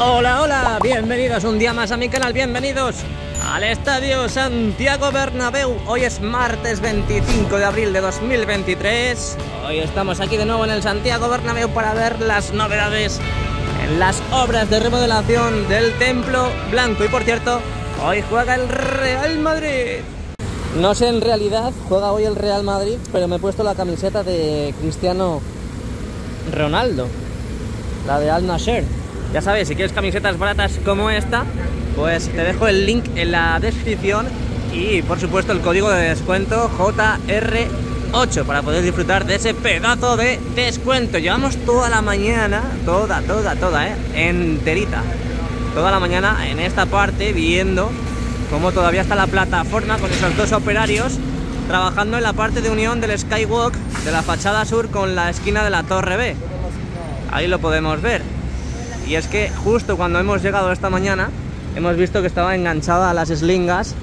Hola, hola, bienvenidos un día más a mi canal, bienvenidos al Estadio Santiago Bernabéu. Hoy es martes 25 de abril de 2023. Hoy estamos aquí de nuevo en el Santiago Bernabéu para ver las novedades en las obras de remodelación del Templo Blanco. Y por cierto, hoy juega el Real Madrid. No sé en realidad, juega hoy el Real Madrid, pero me he puesto la camiseta de Cristiano Ronaldo, la de Al Nasser. Ya sabes, si quieres camisetas baratas como esta, pues te dejo el link en la descripción y por supuesto el código de descuento JR8 para poder disfrutar de ese pedazo de descuento. Llevamos toda la mañana, toda, toda, toda, ¿eh? enterita, toda la mañana en esta parte viendo cómo todavía está la plataforma con esos dos operarios trabajando en la parte de unión del Skywalk de la fachada sur con la esquina de la Torre B. Ahí lo podemos ver. Y es que justo cuando hemos llegado esta mañana, hemos visto que estaba enganchada a las slingas,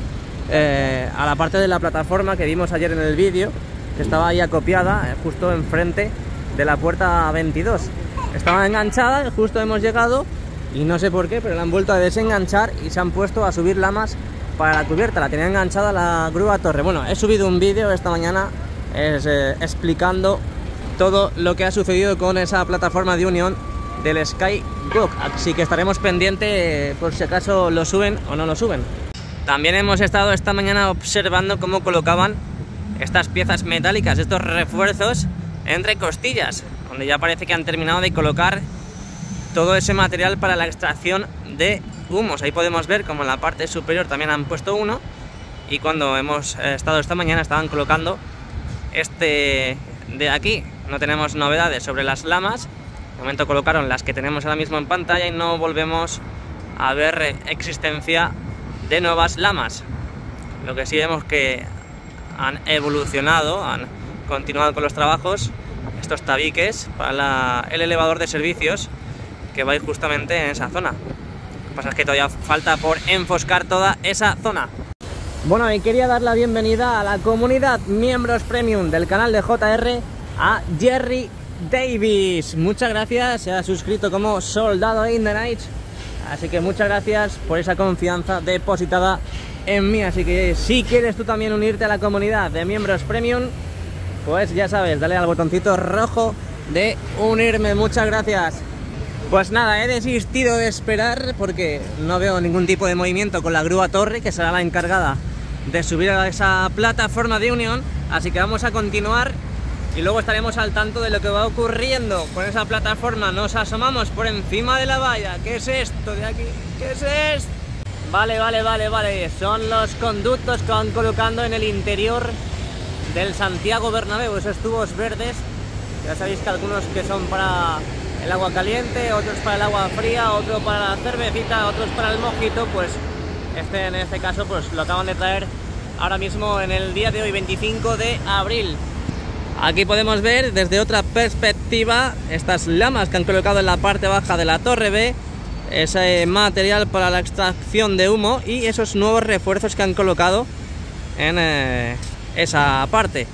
eh, a la parte de la plataforma que vimos ayer en el vídeo, que estaba ahí acopiada, eh, justo enfrente de la puerta 22. Estaba enganchada, justo hemos llegado y no sé por qué, pero la han vuelto a desenganchar y se han puesto a subir lamas para la cubierta. La tenía enganchada la grúa torre. Bueno, he subido un vídeo esta mañana eh, explicando todo lo que ha sucedido con esa plataforma de unión del Skywalk, así que estaremos pendientes por si acaso lo suben o no lo suben. También hemos estado esta mañana observando cómo colocaban estas piezas metálicas, estos refuerzos entre costillas, donde ya parece que han terminado de colocar todo ese material para la extracción de humos. Ahí podemos ver como en la parte superior también han puesto uno y cuando hemos eh, estado esta mañana estaban colocando este de aquí. No tenemos novedades sobre las lamas, momento colocaron las que tenemos ahora mismo en pantalla y no volvemos a ver existencia de nuevas lamas. Lo que sí vemos que han evolucionado, han continuado con los trabajos estos tabiques para el elevador de servicios que va a ir justamente en esa zona. Lo que pasa es que todavía falta por enfoscar toda esa zona. Bueno, y quería dar la bienvenida a la comunidad miembros premium del canal de JR a Jerry Davis. Muchas gracias, se ha suscrito como soldado in the night. Así que muchas gracias por esa confianza depositada en mí. Así que si quieres tú también unirte a la comunidad de miembros premium, pues ya sabes, dale al botoncito rojo de unirme. Muchas gracias. Pues nada, he desistido de esperar porque no veo ningún tipo de movimiento con la grúa torre, que será la encargada de subir a esa plataforma de unión. Así que vamos a continuar y luego estaremos al tanto de lo que va ocurriendo con esa plataforma. Nos asomamos por encima de la valla. ¿Qué es esto de aquí? ¿Qué es esto? Vale, vale, vale, vale. Son los conductos que van colocando en el interior del Santiago Bernabéu. Esos tubos verdes. Ya sabéis que algunos que son para el agua caliente, otros para el agua fría, otro para la cervecita, otros para el mojito. Pues este en este caso pues lo acaban de traer ahora mismo en el día de hoy, 25 de abril. Aquí podemos ver desde otra perspectiva estas lamas que han colocado en la parte baja de la torre B, ese material para la extracción de humo y esos nuevos refuerzos que han colocado en eh, esa parte.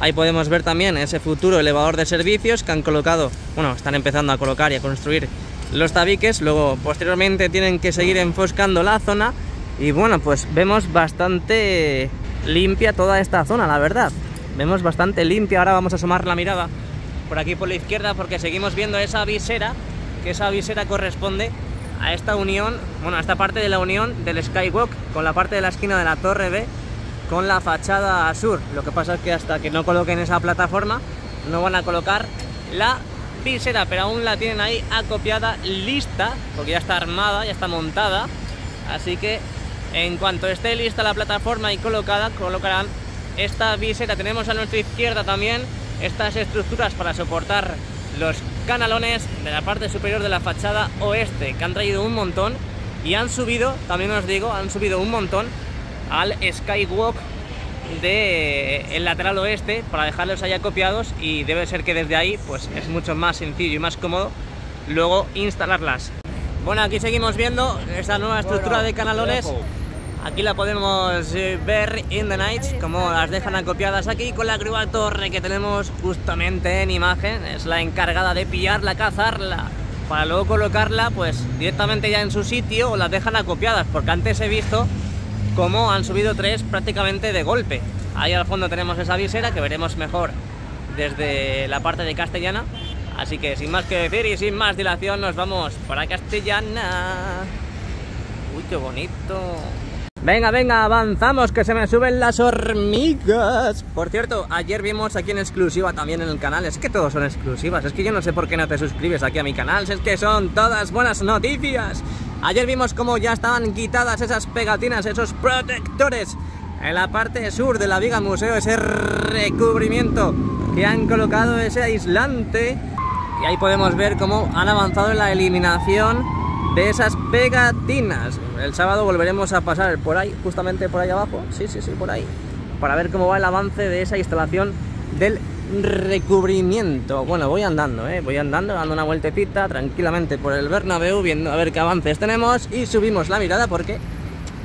Ahí podemos ver también ese futuro elevador de servicios que han colocado, bueno, están empezando a colocar y a construir los tabiques, luego posteriormente tienen que seguir enfoscando la zona y bueno, pues vemos bastante limpia toda esta zona, la verdad vemos bastante limpia. Ahora vamos a asomar la mirada por aquí por la izquierda porque seguimos viendo esa visera, que esa visera corresponde a esta unión, bueno, a esta parte de la unión del Skywalk con la parte de la esquina de la Torre B con la fachada sur. Lo que pasa es que hasta que no coloquen esa plataforma no van a colocar la visera, pero aún la tienen ahí acopiada, lista, porque ya está armada, ya está montada. Así que en cuanto esté lista la plataforma y colocada, colocarán esta visera tenemos a nuestra izquierda también. Estas estructuras para soportar los canalones de la parte superior de la fachada oeste que han traído un montón y han subido, también os digo, han subido un montón al skywalk del el lateral oeste para dejarlos ahí copiados y debe ser que desde ahí pues es mucho más sencillo y más cómodo luego instalarlas. Bueno, aquí seguimos viendo esta nueva estructura de canalones Aquí la podemos eh, ver in the night, como las dejan acopiadas aquí con la grúa torre que tenemos justamente en imagen. Es la encargada de pillarla, cazarla para luego colocarla pues directamente ya en su sitio o las dejan acopiadas, porque antes he visto cómo han subido tres prácticamente de golpe. Ahí al fondo tenemos esa visera que veremos mejor desde la parte de castellana. Así que sin más que decir y sin más dilación nos vamos para castellana. Uy, qué bonito. Venga, venga, avanzamos, que se me suben las hormigas. Por cierto, ayer vimos aquí en exclusiva también en el canal. Es que todos son exclusivas. Es que yo no sé por qué no te suscribes aquí a mi canal. Es que son todas buenas noticias. Ayer vimos cómo ya estaban quitadas esas pegatinas, esos protectores en la parte sur de la Viga Museo, ese recubrimiento que han colocado ese aislante. Y ahí podemos ver cómo han avanzado en la eliminación de esas pegatinas. El sábado volveremos a pasar por ahí, justamente por ahí abajo, sí, sí, sí, por ahí, para ver cómo va el avance de esa instalación del recubrimiento. Bueno, voy andando, ¿eh? voy andando, dando una vueltecita tranquilamente por el Bernabéu, viendo a ver qué avances tenemos y subimos la mirada porque,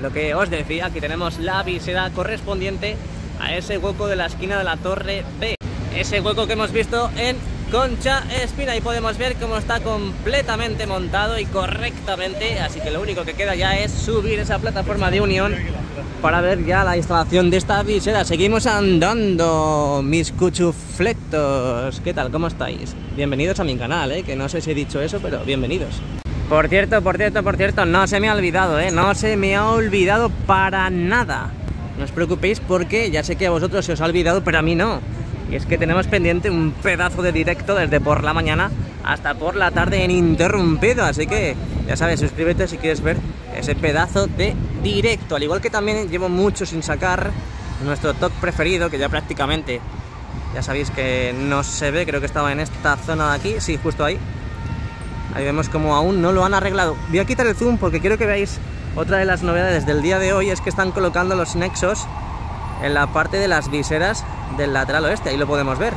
lo que os decía, aquí tenemos la visera correspondiente a ese hueco de la esquina de la Torre B. Ese hueco que hemos visto en Concha Espina y podemos ver cómo está completamente montado y correctamente, así que lo único que queda ya es subir esa plataforma de unión para ver ya la instalación de esta visera. Seguimos andando, mis cuchufletos. ¿Qué tal? ¿Cómo estáis? Bienvenidos a mi canal, ¿eh? que no sé si he dicho eso, pero bienvenidos. Por cierto, por cierto, por cierto, no se me ha olvidado, ¿eh? no se me ha olvidado para nada. No os preocupéis porque ya sé que a vosotros se os ha olvidado, pero a mí no. Y es que tenemos pendiente un pedazo de directo desde por la mañana hasta por la tarde en interrumpido. Así que ya sabes, suscríbete si quieres ver ese pedazo de directo. Al igual que también llevo mucho sin sacar nuestro top preferido, que ya prácticamente, ya sabéis que no se ve, creo que estaba en esta zona de aquí, sí, justo ahí. Ahí vemos como aún no lo han arreglado. Voy a quitar el zoom porque quiero que veáis otra de las novedades del día de hoy, es que están colocando los nexos en la parte de las viseras del lateral oeste, ahí lo podemos ver.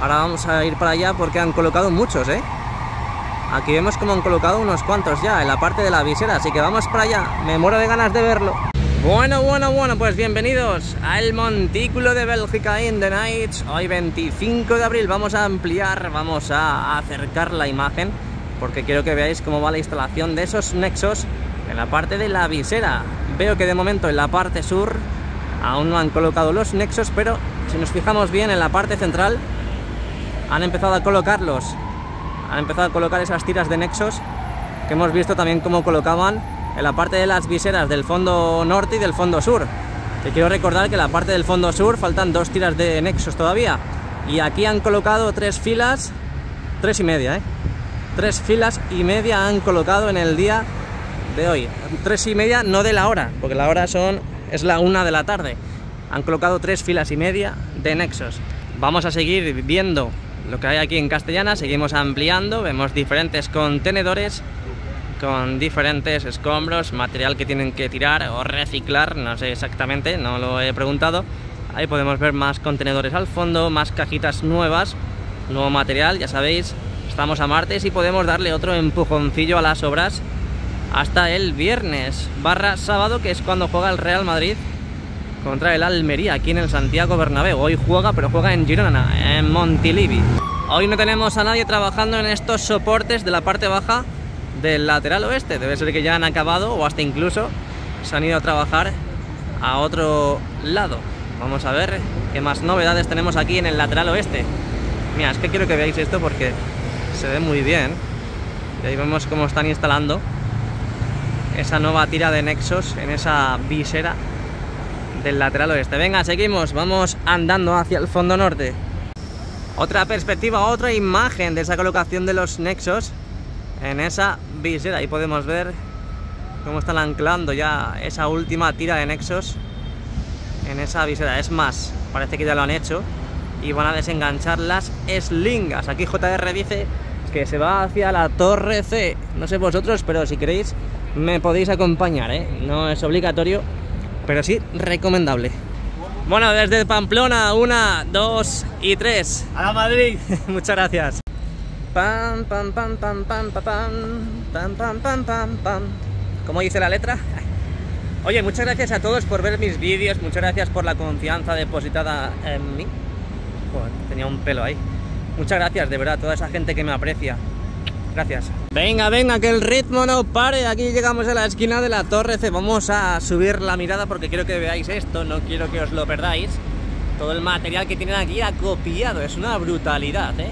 Ahora vamos a ir para allá porque han colocado muchos, ¿eh? Aquí vemos como han colocado unos cuantos ya en la parte de la visera, así que vamos para allá. Me muero de ganas de verlo. Bueno, bueno, bueno, pues bienvenidos al Montículo de Bélgica in the Nights. Hoy 25 de abril vamos a ampliar, vamos a acercar la imagen porque quiero que veáis cómo va la instalación de esos nexos en la parte de la visera. Veo que de momento en la parte sur aún no han colocado los nexos, pero si nos fijamos bien en la parte central han empezado a colocarlos han empezado a colocar esas tiras de nexos que hemos visto también cómo colocaban en la parte de las viseras del fondo norte y del fondo sur. Te quiero recordar que en la parte del fondo sur faltan dos tiras de nexos todavía. Y aquí han colocado tres filas tres y media, ¿eh? tres filas y media han colocado en el día de hoy. Tres y media no de la hora porque la hora son es la una de la tarde han colocado tres filas y media de nexos. Vamos a seguir viendo lo que hay aquí en Castellana, seguimos ampliando, vemos diferentes contenedores con diferentes escombros, material que tienen que tirar o reciclar, no sé exactamente, no lo he preguntado. Ahí podemos ver más contenedores al fondo, más cajitas nuevas, nuevo material, ya sabéis, estamos a martes y podemos darle otro empujoncillo a las obras hasta el viernes barra sábado, que es cuando juega el Real Madrid contra el Almería aquí en el Santiago Bernabéu. Hoy juega, pero juega en Girona, en Montilivi. Hoy no tenemos a nadie trabajando en estos soportes de la parte baja del lateral oeste. Debe ser que ya han acabado o hasta incluso se han ido a trabajar a otro lado. Vamos a ver qué más novedades tenemos aquí en el lateral oeste. Mira, es que quiero que veáis esto porque se ve muy bien. Y ahí vemos cómo están instalando esa nueva tira de nexos en esa visera del lateral oeste. Venga, seguimos, vamos andando hacia el fondo norte. Otra perspectiva, otra imagen de esa colocación de los nexos en esa visera. Ahí podemos ver cómo están anclando ya esa última tira de nexos en esa visera. Es más, parece que ya lo han hecho y van a desenganchar las slingas. Aquí JR dice que se va hacia la torre C. No sé vosotros, pero si queréis me podéis acompañar, ¿eh? No es obligatorio, pero sí recomendable. Bueno, desde Pamplona, una, dos y tres. ¡A la Madrid! Muchas gracias. Pam, pam, pam, pam, pam, pam, pam, pam, pam, pam, pam. ¿Cómo dice la letra? Oye, muchas gracias a todos por ver mis vídeos, muchas gracias por la confianza depositada en mí. Joder, tenía un pelo ahí. Muchas gracias, de verdad, a toda esa gente que me aprecia. Gracias. Venga, venga, que el ritmo no pare. Aquí llegamos a la esquina de la Torre C. Vamos a subir la mirada porque quiero que veáis esto, no quiero que os lo perdáis. Todo el material que tienen aquí acopiado, es una brutalidad, ¿eh?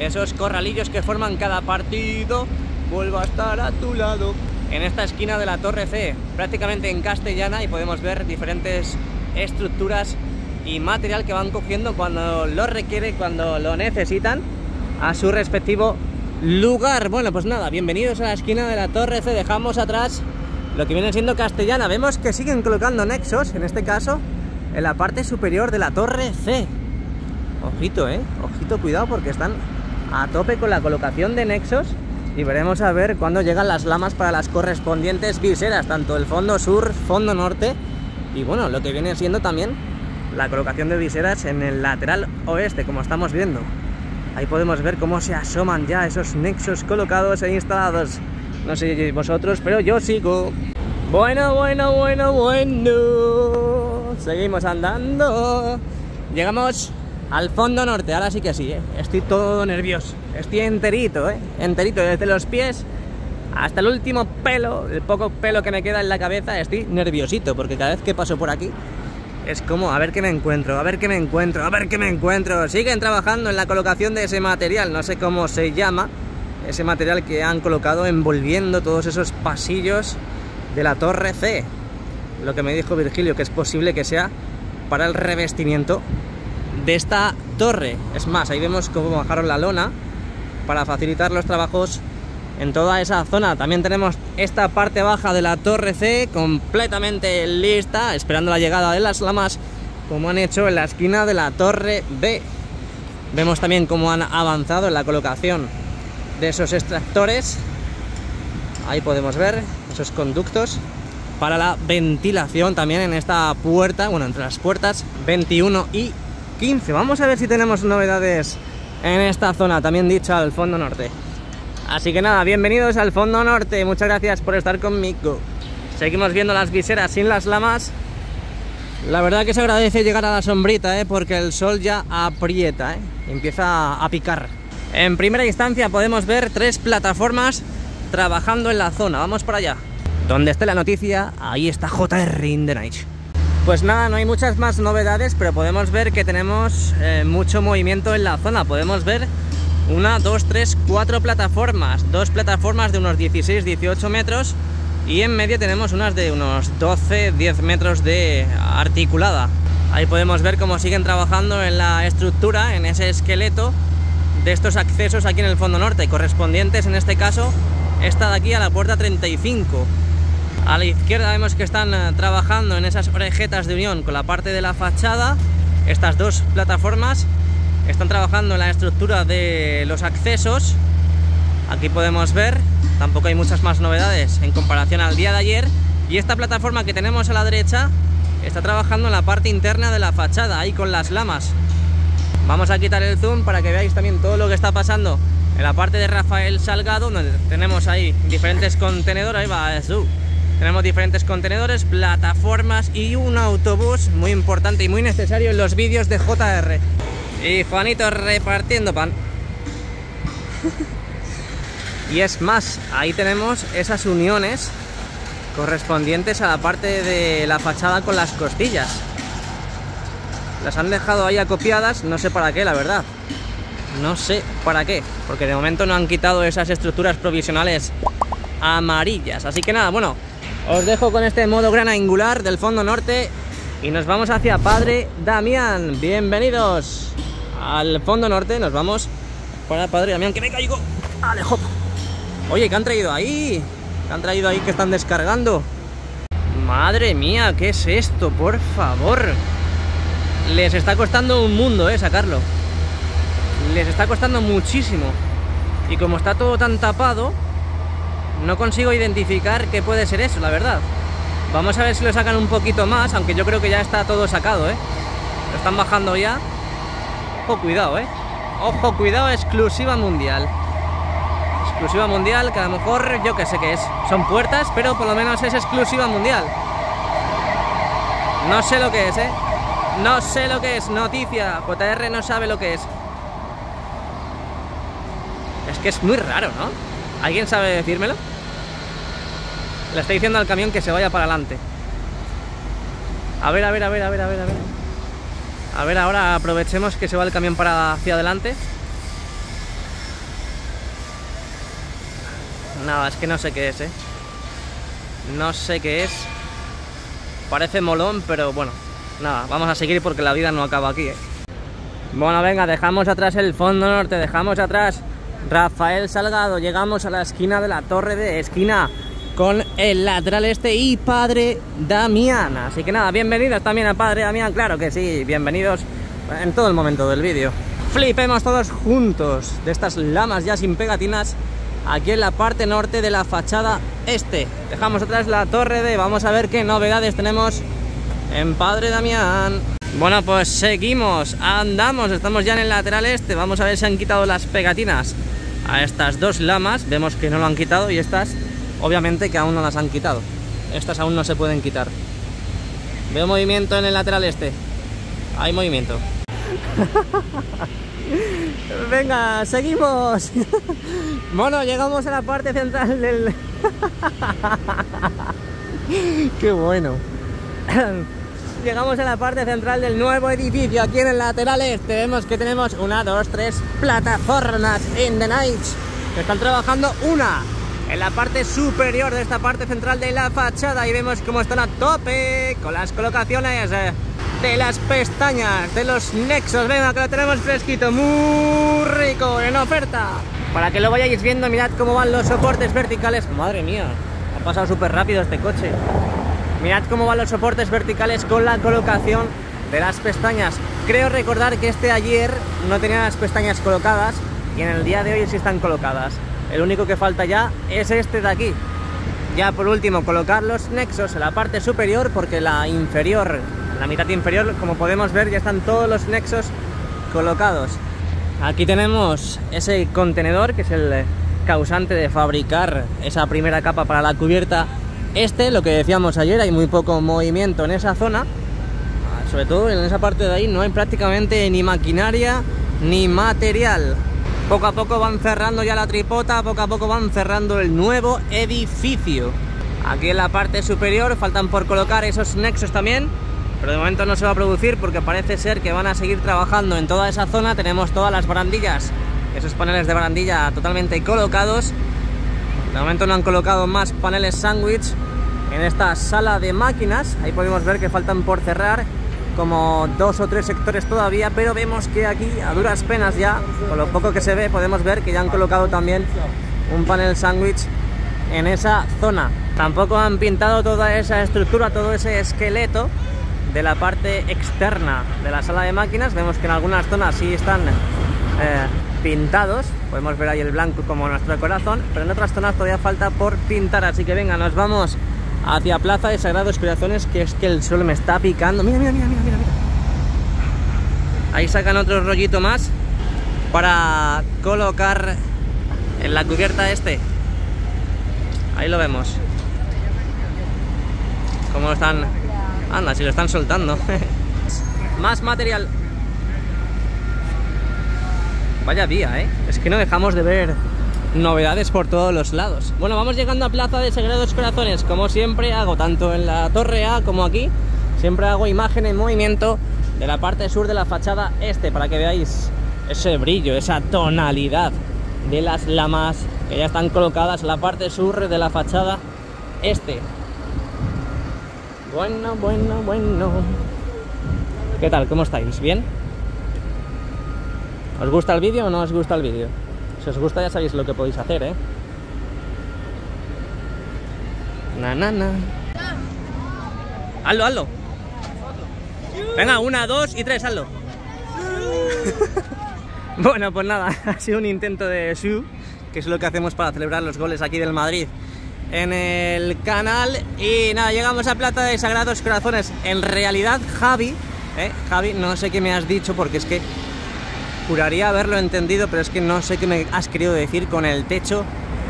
Esos corralillos que forman cada partido, vuelvo a estar a tu lado. En esta esquina de la Torre C, prácticamente en castellana, y podemos ver diferentes estructuras y material que van cogiendo cuando lo requiere, cuando lo necesitan, a su respectivo lugar. Bueno, pues nada, bienvenidos a la esquina de la Torre C. Dejamos atrás lo que viene siendo castellana. Vemos que siguen colocando nexos, en este caso, en la parte superior de la Torre C. Ojito, eh. Ojito, cuidado, porque están a tope con la colocación de nexos. Y veremos a ver cuándo llegan las lamas para las correspondientes viseras, tanto el fondo sur, fondo norte. Y bueno, lo que viene siendo también la colocación de viseras en el lateral oeste, como estamos viendo. Ahí podemos ver cómo se asoman ya esos nexos colocados e instalados. No sé vosotros, pero yo sigo. Bueno, bueno, bueno, bueno. Seguimos andando. Llegamos al fondo norte. Ahora sí que sí, ¿eh? Estoy todo nervioso. Estoy enterito, ¿eh? Enterito, desde los pies hasta el último pelo, el poco pelo que me queda en la cabeza. Estoy nerviosito porque cada vez que paso por aquí es como a ver qué me encuentro, a ver qué me encuentro, a ver qué me encuentro. Siguen trabajando en la colocación de ese material, no sé cómo se llama, ese material que han colocado envolviendo todos esos pasillos de la torre C. Lo que me dijo Virgilio, que es posible que sea para el revestimiento de esta torre. Es más, ahí vemos cómo bajaron la lona para facilitar los trabajos en toda esa zona. También tenemos esta parte baja de la torre C completamente lista, esperando la llegada de las lamas, como han hecho en la esquina de la torre B. Vemos también cómo han avanzado en la colocación de esos extractores. Ahí podemos ver esos conductos para la ventilación también en esta puerta, bueno, entre las puertas 21 y 15. Vamos a ver si tenemos novedades en esta zona, también dicho al fondo norte. Así que nada, bienvenidos al fondo norte, muchas gracias por estar conmigo. Seguimos viendo las viseras sin las lamas. La verdad que se agradece llegar a la sombrita, ¿eh? porque el sol ya aprieta, ¿eh? empieza a picar. En primera instancia podemos ver tres plataformas trabajando en la zona. Vamos para allá. Donde esté la noticia, ahí está JR in the night. Pues nada, no hay muchas más novedades, pero podemos ver que tenemos eh, mucho movimiento en la zona. Podemos ver una, dos, tres, cuatro plataformas. Dos plataformas de unos 16, 18 metros y en medio tenemos unas de unos 12, 10 metros de articulada. Ahí podemos ver cómo siguen trabajando en la estructura, en ese esqueleto de estos accesos aquí en el fondo norte, correspondientes en este caso esta de aquí a la puerta 35. A la izquierda vemos que están eh, trabajando en esas orejetas de unión con la parte de la fachada, estas dos plataformas están trabajando en la estructura de los accesos. Aquí podemos ver, tampoco hay muchas más novedades en comparación al día de ayer. Y esta plataforma que tenemos a la derecha está trabajando en la parte interna de la fachada, ahí con las lamas. Vamos a quitar el zoom para que veáis también todo lo que está pasando en la parte de Rafael Salgado, donde tenemos ahí diferentes contenedores. Ahí va, eso. Tenemos diferentes contenedores, plataformas y un autobús muy importante y muy necesario en los vídeos de JR. Y Juanito repartiendo pan. y es más, ahí tenemos esas uniones correspondientes a la parte de la fachada con las costillas. Las han dejado ahí acopiadas, no sé para qué, la verdad. No sé para qué, porque de momento no han quitado esas estructuras provisionales amarillas. Así que nada, bueno, os dejo con este modo gran angular del fondo norte y nos vamos hacia Padre Damián. Bienvenidos al fondo norte, nos vamos para Padre Damián, que me caigo. ¡Alejo! Oye, ¿qué han traído ahí? ¿Qué han traído ahí que están descargando? Madre mía, ¿qué es esto? Por favor. Les está costando un mundo, eh, sacarlo. Les está costando muchísimo. Y como está todo tan tapado, no consigo identificar qué puede ser eso, la verdad. Vamos a ver si lo sacan un poquito más, aunque yo creo que ya está todo sacado, ¿eh? Lo están bajando ya. Ojo, cuidado, ¿eh? Ojo, cuidado, exclusiva mundial. Exclusiva mundial, que a lo mejor yo que sé qué es. Son puertas, pero por lo menos es exclusiva mundial. No sé lo que es, ¿eh? No sé lo que es. Noticia. JR no sabe lo que es. Es que es muy raro, ¿no? ¿Alguien sabe decírmelo? Le estoy diciendo al camión que se vaya para adelante. A ver, a ver, a ver, a ver, a ver, a ver. A ver, ahora aprovechemos que se va el camión para hacia adelante. Nada, es que no sé qué es, ¿eh? No sé qué es. Parece molón, pero bueno. Nada, vamos a seguir porque la vida no acaba aquí, ¿eh? Bueno, venga, dejamos atrás el fondo norte, dejamos atrás Rafael Salgado. Llegamos a la esquina de la torre de esquina con el lateral este y Padre Damián. Así que nada, bienvenidos también a Padre Damián, claro que sí, bienvenidos en todo el momento del vídeo. Flipemos todos juntos de estas lamas ya sin pegatinas aquí en la parte norte de la fachada este. Dejamos atrás la torre de, vamos a ver qué novedades tenemos en Padre Damián. Bueno, pues seguimos, andamos, estamos ya en el lateral este, vamos a ver si han quitado las pegatinas a estas dos lamas, vemos que no lo han quitado y estas, obviamente que aún no las han quitado, estas aún no se pueden quitar. Veo movimiento en el lateral este, hay movimiento. Venga, seguimos. Bueno, llegamos a la parte central del... Qué bueno. Llegamos a la parte central del nuevo edificio, aquí en el lateral este. Vemos que tenemos una, dos, tres plataformas in the night. Que están trabajando una en la parte superior de esta parte central de la fachada. Y vemos cómo están a tope con las colocaciones eh, de las pestañas, de los nexos. Venga, que lo tenemos fresquito, muy rico, en oferta. Para que lo vayáis viendo, mirad cómo van los soportes verticales. Madre mía, ha pasado súper rápido este coche. Mirad cómo van los soportes verticales con la colocación de las pestañas. Creo recordar que este ayer no tenía las pestañas colocadas y en el día de hoy sí están colocadas. El único que falta ya es este de aquí. Ya por último colocar los nexos en la parte superior porque la inferior, la mitad inferior, como podemos ver ya están todos los nexos colocados. Aquí tenemos ese contenedor que es el causante de fabricar esa primera capa para la cubierta. Este, lo que decíamos ayer, hay muy poco movimiento en esa zona. Sobre todo en esa parte de ahí no hay prácticamente ni maquinaria ni material. Poco a poco van cerrando ya la tripota, poco a poco van cerrando el nuevo edificio. Aquí en la parte superior faltan por colocar esos nexos también pero de momento no se va a producir porque parece ser que van a seguir trabajando en toda esa zona. Tenemos todas las barandillas, esos paneles de barandilla totalmente colocados. De momento no han colocado más paneles sándwich en esta sala de máquinas. Ahí podemos ver que faltan por cerrar como dos o tres sectores todavía, pero vemos que aquí a duras penas ya, con lo poco que se ve, podemos ver que ya han colocado también un panel sándwich en esa zona. Tampoco han pintado toda esa estructura, todo ese esqueleto de la parte externa de la sala de máquinas. Vemos que en algunas zonas sí están eh, pintados. Podemos ver ahí el blanco como nuestro corazón, pero en otras zonas todavía falta por pintar. Así que venga, nos vamos hacia Plaza de Sagrados Corazones, que es que el sol me está picando. Mira, mira, mira, mira. Ahí sacan otro rollito más para colocar en la cubierta este. Ahí lo vemos. Cómo están Anda, si lo están soltando. Más material. Vaya día, ¿eh? Es que no dejamos de ver novedades por todos los lados. Bueno, vamos llegando a Plaza de Sagrados Corazones. Como siempre hago, tanto en la Torre A como aquí, siempre hago imagen en movimiento de la parte sur de la fachada este, para que veáis ese brillo, esa tonalidad de las lamas que ya están colocadas en la parte sur de la fachada este. Bueno, bueno, bueno. ¿Qué tal? ¿Cómo estáis? ¿Bien? ¿Os gusta el vídeo o no os gusta el vídeo? Si os gusta ya sabéis lo que podéis hacer, ¿eh? Na, na, na. Hazlo, hazlo. Venga, una, dos y tres, hazlo. bueno, pues nada, ha sido un intento de su, que es lo que hacemos para celebrar los goles aquí del Madrid en el canal y nada, llegamos a Plata de Sagrados Corazones. En realidad, Javi, eh, Javi, no sé qué me has dicho porque es que juraría haberlo entendido, pero es que no sé qué me has querido decir con el techo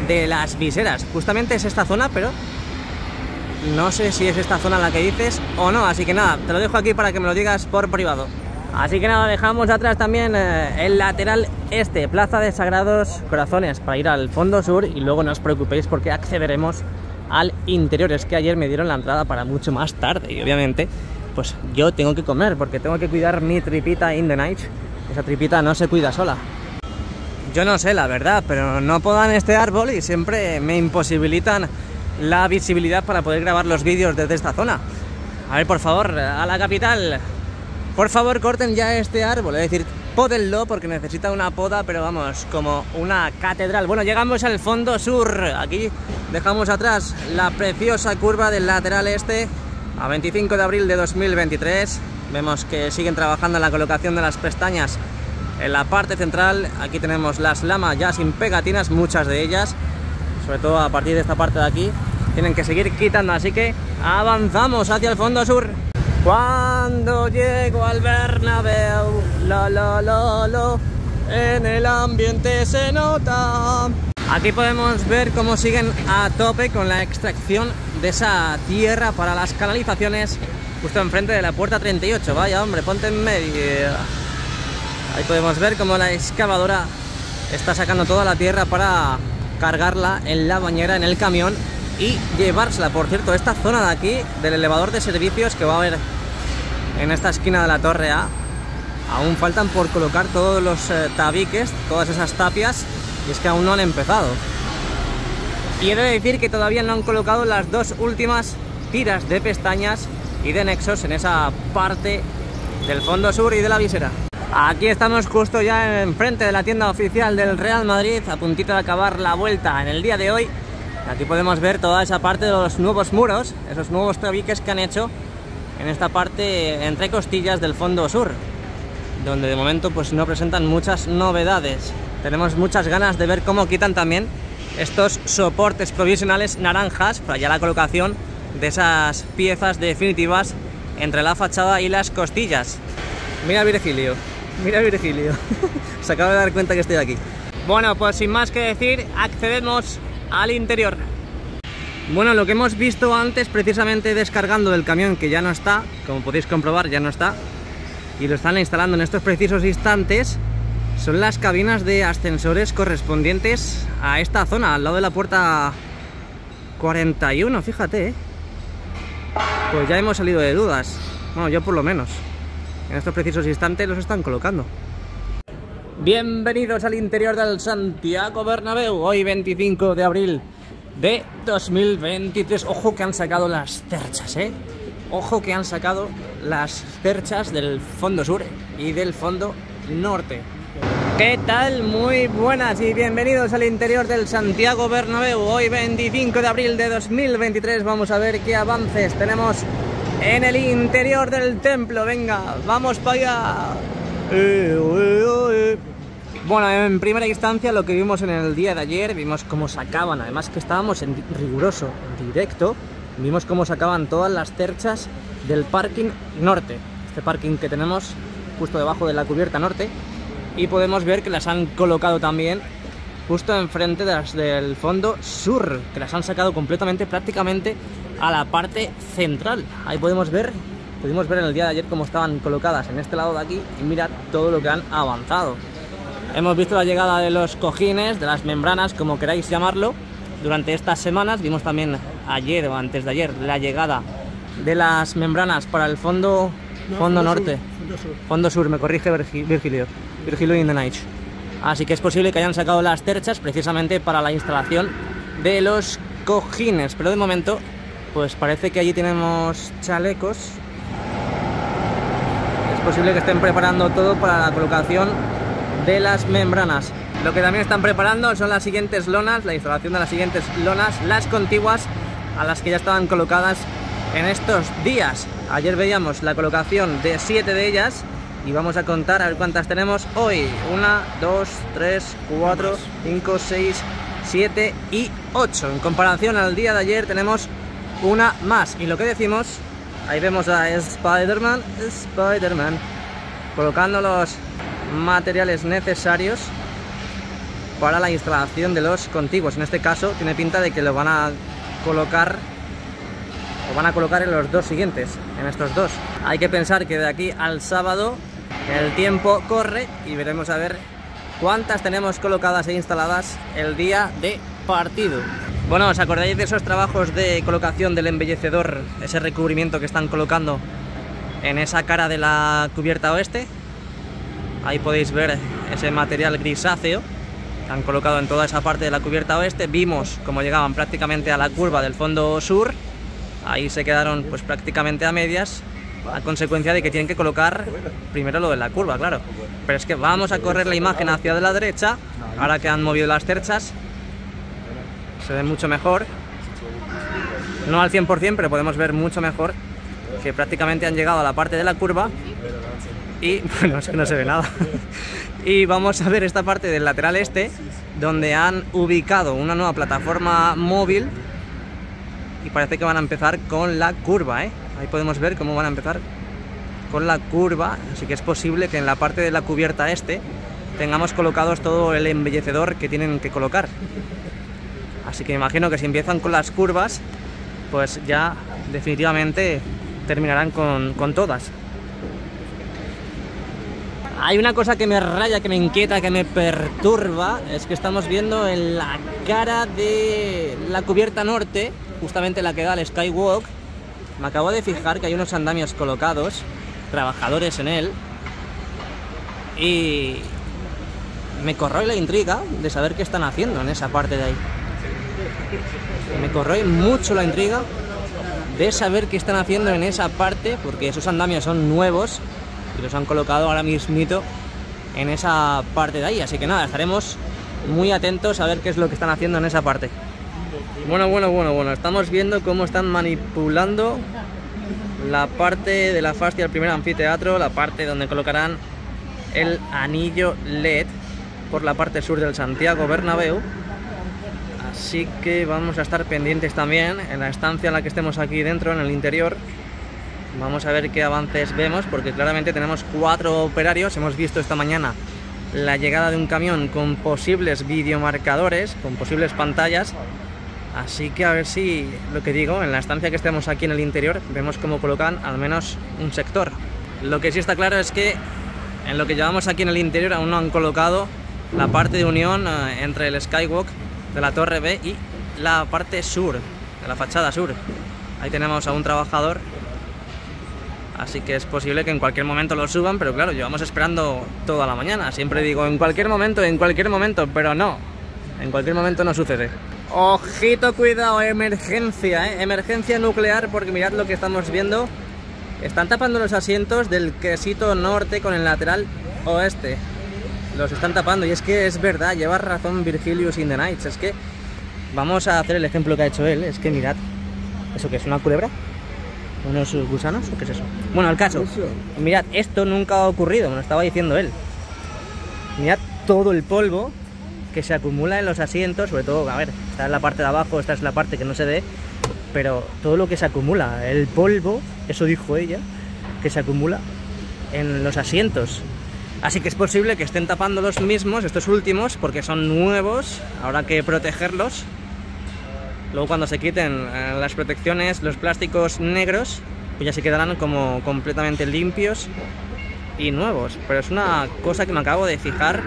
de las viseras. Justamente es esta zona, pero no sé si es esta zona la que dices o no, así que nada, te lo dejo aquí para que me lo digas por privado. Así que nada, dejamos atrás también eh, el lateral este, Plaza de Sagrados Corazones, para ir al fondo sur y luego no os preocupéis porque accederemos al interior. Es que ayer me dieron la entrada para mucho más tarde y obviamente pues yo tengo que comer porque tengo que cuidar mi tripita in the night. Esa tripita no se cuida sola. Yo no sé la verdad, pero no podan este árbol y siempre me imposibilitan la visibilidad para poder grabar los vídeos desde esta zona. A ver, por favor, a la capital. Por favor, corten ya este árbol, es decir, pódenlo porque necesita una poda, pero vamos, como una catedral. Bueno, llegamos al fondo sur. Aquí dejamos atrás la preciosa curva del lateral este a 25 de abril de 2023. Vemos que siguen trabajando en la colocación de las pestañas en la parte central. Aquí tenemos las lamas ya sin pegatinas, muchas de ellas, sobre todo a partir de esta parte de aquí. Tienen que seguir quitando, así que avanzamos hacia el fondo sur. Cuando llego al Bernabéu, la la la la, en el ambiente se nota. Aquí podemos ver cómo siguen a tope con la extracción de esa tierra para las canalizaciones justo enfrente de la puerta 38. Vaya hombre, ponte en medio. Ahí podemos ver cómo la excavadora está sacando toda la tierra para cargarla en la bañera, en el camión y llevársela. Por cierto, esta zona de aquí, del elevador de servicios que va a haber en esta esquina de la torre A, aún faltan por colocar todos los eh, tabiques, todas esas tapias, y es que aún no han empezado. Y he de decir que todavía no han colocado las dos últimas tiras de pestañas y de nexos en esa parte del fondo sur y de la visera. Aquí estamos justo ya enfrente de la tienda oficial del Real Madrid, a puntito de acabar la vuelta en el día de hoy. Aquí podemos ver toda esa parte de los nuevos muros, esos nuevos tabiques que han hecho en esta parte entre costillas del fondo sur, donde de momento pues no presentan muchas novedades. Tenemos muchas ganas de ver cómo quitan también estos soportes provisionales naranjas para ya la colocación de esas piezas definitivas entre la fachada y las costillas. Mira Virgilio, mira Virgilio, se acaba de dar cuenta que estoy aquí. Bueno, pues sin más que decir, accedemos al interior. Bueno, lo que hemos visto antes, precisamente descargando del camión que ya no está, como podéis comprobar, ya no está, y lo están instalando en estos precisos instantes, son las cabinas de ascensores correspondientes a esta zona, al lado de la puerta 41, fíjate, ¿eh? Pues ya hemos salido de dudas, bueno, yo por lo menos. En estos precisos instantes los están colocando. Bienvenidos al interior del Santiago Bernabéu, hoy 25 de abril de 2023. Ojo que han sacado las cerchas, ¿eh? Ojo que han sacado las cerchas del fondo sur y del fondo norte. ¿Qué tal? Muy buenas y bienvenidos al interior del Santiago Bernabéu. Hoy 25 de abril de 2023 vamos a ver qué avances tenemos en el interior del templo. Venga, vamos para allá. Bueno, en primera instancia lo que vimos en el día de ayer, vimos cómo sacaban, además que estábamos en riguroso directo, vimos cómo sacaban todas las cerchas del parking norte, este parking que tenemos justo debajo de la cubierta norte, y podemos ver que las han colocado también justo enfrente de las del fondo sur, que las han sacado completamente, prácticamente a la parte central. Ahí podemos ver, pudimos ver en el día de ayer cómo estaban colocadas en este lado de aquí y mirad todo lo que han avanzado. Hemos visto la llegada de los cojines, de las membranas, como queráis llamarlo, durante estas semanas. Vimos también ayer o antes de ayer la llegada de las membranas para el fondo, fondo, norte. sur, fondo sur. Fondo sur, me corrige Virgi- Virgilio. Virgilio in the night. Así que es posible que hayan sacado las terchas precisamente para la instalación de los cojines. Pero de momento, pues parece que allí tenemos chalecos. Es posible que estén preparando todo para la colocación de las membranas. Lo que también están preparando son las siguientes lonas, la instalación de las siguientes lonas, las contiguas a las que ya estaban colocadas en estos días. Ayer veíamos la colocación de siete de ellas y vamos a contar a ver cuántas tenemos hoy. Una, dos, tres, cuatro, cinco, seis, siete y ocho. En comparación al día de ayer tenemos una más. Y lo que decimos, ahí vemos a Spider-Man, Spider-Man, colocando los materiales necesarios para la instalación de los contiguos. En este caso tiene pinta de que lo van a colocar lo van a colocar en los dos siguientes, en estos dos. Hay que pensar que de aquí al sábado el tiempo corre y veremos a ver cuántas tenemos colocadas e instaladas el día de partido. Bueno, ¿os acordáis de esos trabajos de colocación del embellecedor, ese recubrimiento que están colocando en esa cara de la cubierta oeste? Ahí podéis ver ese material grisáceo que han colocado en toda esa parte de la cubierta oeste. Vimos cómo llegaban prácticamente a la curva del fondo sur. Ahí se quedaron pues prácticamente a medias a consecuencia de que tienen que colocar primero lo de la curva, claro. Pero es que vamos a correr la imagen hacia la derecha, ahora que han movido las cerchas, se ve mucho mejor. No al 100%, pero podemos ver mucho mejor que prácticamente han llegado a la parte de la curva y bueno, es que no se ve nada. y vamos a ver esta parte del lateral este, donde han ubicado una nueva plataforma móvil y parece que van a empezar con la curva, ¿eh? Ahí podemos ver cómo van a empezar con la curva, así que es posible que en la parte de la cubierta este tengamos colocados todo el embellecedor que tienen que colocar. Así que imagino que si empiezan con las curvas, pues ya definitivamente terminarán con, con todas. Hay una cosa que me raya, que me inquieta, que me perturba, es que estamos viendo en la cara de la cubierta norte, justamente la que da al Skywalk, me acabo de fijar que hay unos andamios colocados, trabajadores en él, y me corroe la intriga de saber qué están haciendo en esa parte de ahí. Me corroe mucho la intriga de saber qué están haciendo en esa parte, porque esos andamios son nuevos y los han colocado ahora mismito en esa parte de ahí. Así que nada, estaremos muy atentos a ver qué es lo que están haciendo en esa parte. Bueno, bueno, bueno, bueno, estamos viendo cómo están manipulando la parte de la fascia del primer anfiteatro, la parte donde colocarán el anillo LED por la parte sur del Santiago Bernabéu. Así que vamos a estar pendientes también en la estancia en la que estemos aquí dentro, en el interior, Vamos a ver qué avances vemos, porque claramente tenemos cuatro operarios. Hemos visto esta mañana la llegada de un camión con posibles videomarcadores, con posibles pantallas. Así que a ver si, lo que digo, en la estancia que estemos aquí en el interior, vemos cómo colocan al menos un sector. Lo que sí está claro es que en lo que llevamos aquí en el interior aún no han colocado la parte de unión eh, entre el Skywalk de la Torre B y la parte sur, de la fachada sur. Ahí tenemos a un trabajador Así que es posible que en cualquier momento lo suban, pero claro, llevamos esperando toda la mañana. Siempre digo en cualquier momento, en cualquier momento, pero no. En cualquier momento no sucede. Ojito, cuidado, emergencia, ¿eh? emergencia nuclear, porque mirad lo que estamos viendo. Están tapando los asientos del quesito norte con el lateral oeste. Los están tapando, y es que es verdad, lleva razón Virgilius in the Nights. Es que vamos a hacer el ejemplo que ha hecho él. Es que mirad, ¿eso que es una culebra? ¿Unos gusanos o qué es eso? Bueno, al caso, mirad, esto nunca ha ocurrido, me lo estaba diciendo él. Mirad todo el polvo que se acumula en los asientos, sobre todo, a ver, está en la parte de abajo, esta es la parte que no se ve, pero todo lo que se acumula, el polvo, eso dijo ella, que se acumula en los asientos. Así que es posible que estén tapando los mismos, estos últimos, porque son nuevos, habrá que protegerlos Luego cuando se quiten eh, las protecciones, los plásticos negros, pues ya se quedarán como completamente limpios y nuevos. Pero es una cosa que me acabo de fijar.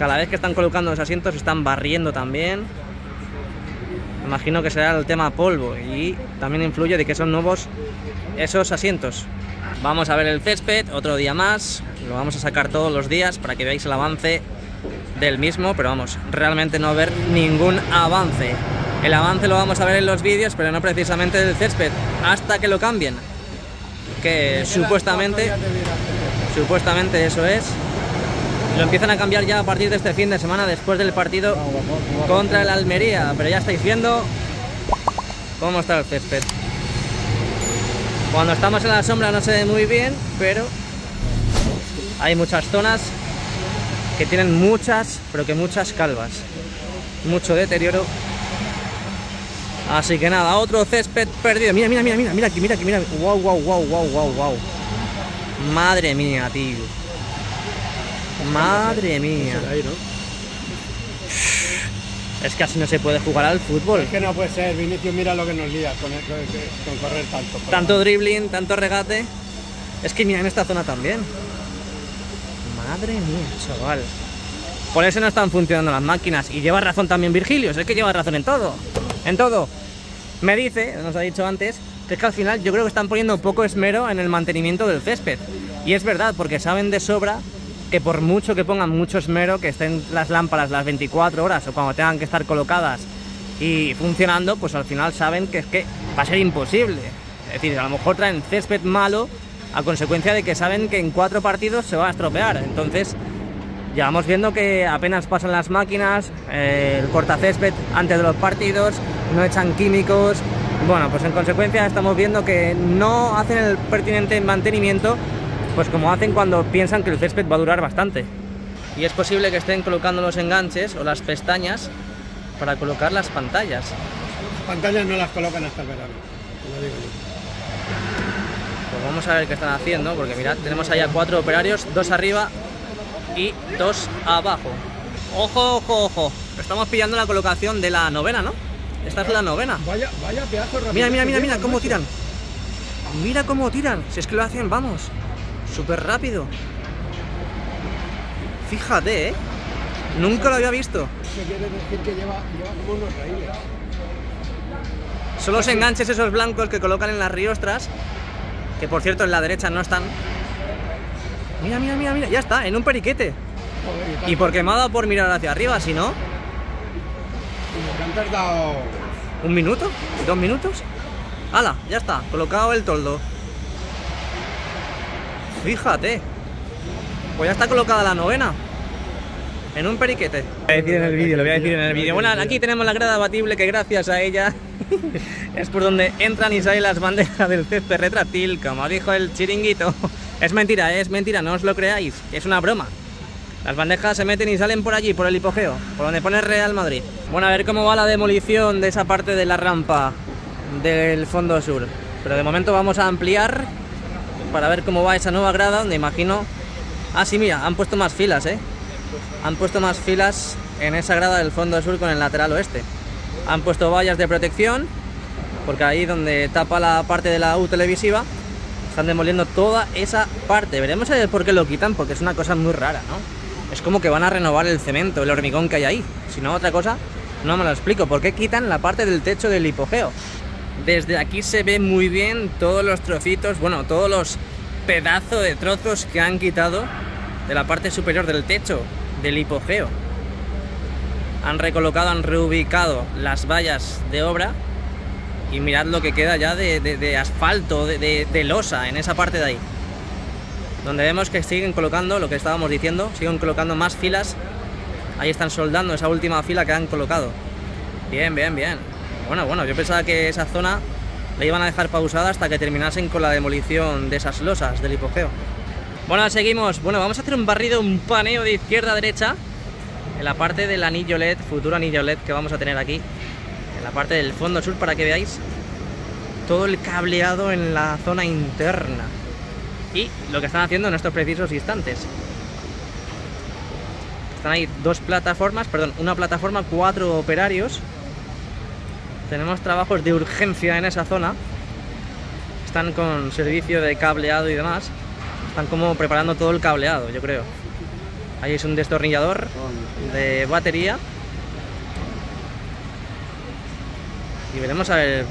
Cada vez que están colocando los asientos están barriendo también. imagino que será el tema polvo y también influye de que son nuevos esos asientos. Vamos a ver el césped otro día más. Lo vamos a sacar todos los días para que veáis el avance del mismo, pero vamos, realmente no ver ningún avance. El avance lo vamos a ver en los vídeos, pero no precisamente del césped, hasta que lo cambien. Que supuestamente, supuestamente eso es. Lo empiezan a cambiar ya a partir de este fin de semana, después del partido contra el Almería. Pero ya estáis viendo cómo está el césped. Cuando estamos en la sombra no se ve muy bien, pero hay muchas zonas que tienen muchas, pero que muchas calvas. Mucho deterioro Así que nada, otro césped perdido. Mira, mira, mira, mira, mira aquí, mira aquí, mira. Wow, wow, wow, wow, wow, wow. Madre mía, tío. Madre mía. Es que así no se puede jugar al fútbol. Es que no puede ser, Vinicius, mira lo que nos lía con, correr tanto. Tanto dribbling, tanto regate. Es que mira en esta zona también. Madre mía, chaval. Por eso no están funcionando las máquinas. Y lleva razón también Virgilio, es que lleva razón en todo. En todo. Me dice, nos ha dicho antes, que es que al final yo creo que están poniendo poco esmero en el mantenimiento del césped. Y es verdad, porque saben de sobra que por mucho que pongan mucho esmero, que estén las lámparas las 24 horas o cuando tengan que estar colocadas y funcionando, pues al final saben que es que va a ser imposible. Es decir, a lo mejor traen césped malo a consecuencia de que saben que en cuatro partidos se va a estropear. Entonces, ya vamos viendo que apenas pasan las máquinas, eh, el cortacésped antes de los partidos, no echan químicos. Bueno, pues en consecuencia estamos viendo que no hacen el pertinente mantenimiento, pues como hacen cuando piensan que el césped va a durar bastante. Y es posible que estén colocando los enganches o las pestañas para colocar las pantallas. Las pantallas no las colocan hasta el verano, lo digo yo. Pues vamos a ver qué están haciendo, porque mirad, tenemos allá cuatro operarios, dos arriba y dos abajo. Ojo, ojo, ojo. Estamos pillando la colocación de la novena, ¿no? Esta es la novena. Vaya, vaya pedazo Mira, mira, mira, mira cómo tiran. Mira cómo tiran. Si es que lo hacen, vamos. Súper rápido. Fíjate, ¿eh? Nunca lo había visto. Eso quiere decir que lleva, lleva como unos raíles. Son los enganches esos blancos que colocan en las riostras. Que por cierto en la derecha no están. Mira, mira, mira, mira. Ya está, en un periquete. Joder, y, porque me ha dado por mirar hacia arriba, si no, han tardado un minuto, dos minutos. ¡Hala! Ya está, colocado el toldo. Fíjate. Pues ya está colocada la novena. En un periquete. Lo voy a decir en el vídeo, lo voy a decir en el vídeo. Bueno, aquí tenemos la grada abatible que gracias a ella es por donde entran y salen las bandejas del césped retráctil, como dijo el chiringuito. Es mentira, es mentira, no os lo creáis, es una broma. Las bandejas se meten y salen por allí, por el hipogeo, por donde pone Real Madrid. Bueno, a ver cómo va la demolición de esa parte de la rampa del fondo sur. Pero de momento vamos a ampliar para ver cómo va esa nueva grada, donde imagino... Ah, sí, mira, han puesto más filas, ¿eh? Han puesto más filas en esa grada del fondo sur con el lateral oeste. Han puesto vallas de protección, porque ahí donde tapa la parte de la U televisiva, están demoliendo toda esa parte. Veremos ver por qué lo quitan, porque es una cosa muy rara, ¿no? Es como que van a renovar el cemento, el hormigón que hay ahí. Si no, otra cosa, no me lo explico. ¿Por qué quitan la parte del techo del hipogeo? Desde aquí se ve muy bien todos los trocitos, bueno, todos los pedazos de trozos que han quitado de la parte superior del techo del hipogeo. Han recolocado, han reubicado las vallas de obra y mirad lo que queda ya de, asfalto, de- de losa en esa parte de ahí. Donde vemos que siguen colocando lo que estábamos diciendo, siguen colocando más filas. Ahí están soldando esa última fila que han colocado. Bien, bien, bien. Bueno, bueno, yo pensaba que esa zona la iban a dejar pausada hasta que terminasen con la demolición de esas losas del hipogeo. Bueno, seguimos. Bueno, vamos a hacer un barrido, un paneo de izquierda a derecha en la parte del anillo LED, futuro anillo LED que vamos a tener aquí, en la parte del fondo sur para que veáis todo el cableado en la zona interna y lo que están haciendo en estos precisos instantes. Están ahí dos plataformas, perdón, una plataforma, cuatro operarios. Tenemos trabajos de urgencia en esa zona. Están con servicio de cableado y demás. Están como preparando todo el cableado, yo creo. Ahí es un destornillador de batería. Y veremos a ver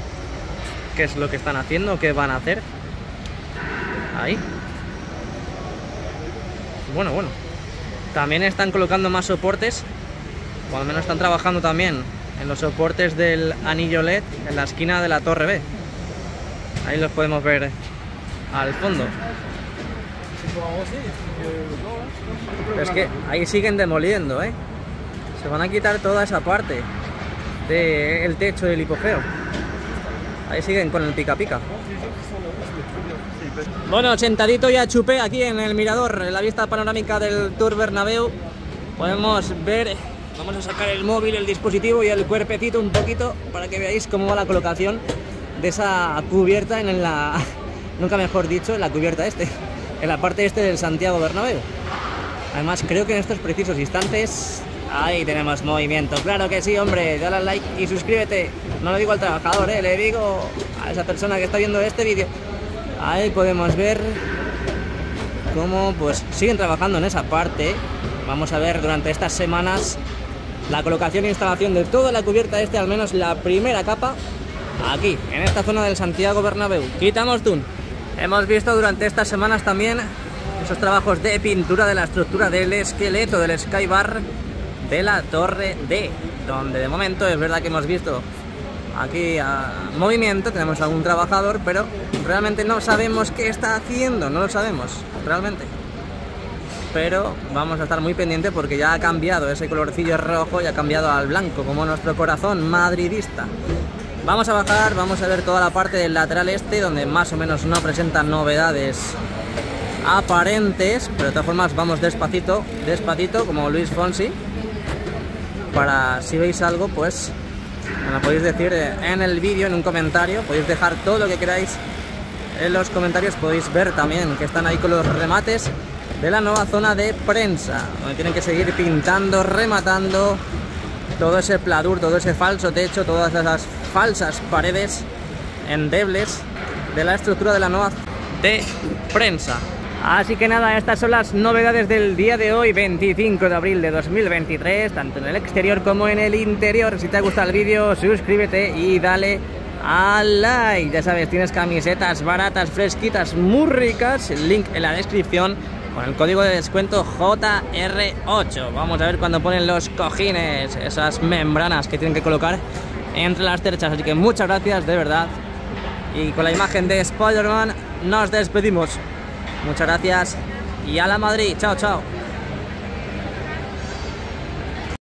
qué es lo que están haciendo, qué van a hacer. Ahí. Bueno, bueno. También están colocando más soportes, o al menos están trabajando también en los soportes del anillo LED en la esquina de la torre B. Ahí los podemos ver al fondo. Es que ahí siguen demoliendo, ¿eh? Se van a quitar toda esa parte del techo del hipogeo. Ahí siguen con el pica pica. Bueno, sentadito ya chupé aquí en el mirador, en la vista panorámica del Tour Bernabéu. Podemos ver, vamos a sacar el móvil, el dispositivo y el cuerpecito un poquito para que veáis cómo va la colocación de esa cubierta en la, nunca mejor dicho, en la cubierta este, en la parte este del Santiago Bernabéu. Además, creo que en estos precisos instantes ahí tenemos movimiento. Claro que sí, hombre, dale al like y suscríbete. No lo digo al trabajador, ¿eh? le digo a esa persona que está viendo este vídeo. Ahí podemos ver cómo pues siguen trabajando en esa parte. vamos a ver durante estas semanas la colocación e instalación de toda la cubierta este, al menos la primera capa, aquí, en esta zona del Santiago Bernabéu. Quitamos Tun. Hemos visto durante estas semanas también esos trabajos de pintura de la estructura del esqueleto del Skybar de la Torre D, donde de momento es verdad que hemos visto aquí a movimiento, tenemos algún trabajador, pero realmente no sabemos qué está haciendo, no lo sabemos, realmente. Pero vamos a estar muy pendientes porque ya ha cambiado ese colorcillo rojo y ha cambiado al blanco, como nuestro corazón madridista. Vamos a bajar, vamos a ver toda la parte del lateral este, donde más o menos no presenta novedades aparentes, pero de todas formas vamos despacito, despacito, como Luis Fonsi, para si veis algo, pues me lo podéis decir en el vídeo, en un comentario, podéis dejar todo lo que queráis en los comentarios, podéis ver también que están ahí con los remates de la nueva zona de prensa, donde tienen que seguir pintando, rematando todo ese pladur, todo ese falso techo, todas esas falsas paredes endebles de la estructura de la nueva de prensa. Así que nada, estas son las novedades del día de hoy, 25 de abril de 2023, tanto en el exterior como en el interior. Si te ha gustado el vídeo, suscríbete y dale al like. Ya sabes, tienes camisetas baratas, fresquitas, muy ricas, el link en la descripción con el código de descuento JR8. Vamos a ver cuando ponen los cojines, esas membranas que tienen que colocar entre las terchas. Así que muchas gracias, de verdad. Y con la imagen de Spider-Man nos despedimos. Muchas gracias y a la Madrid. Chao, chao.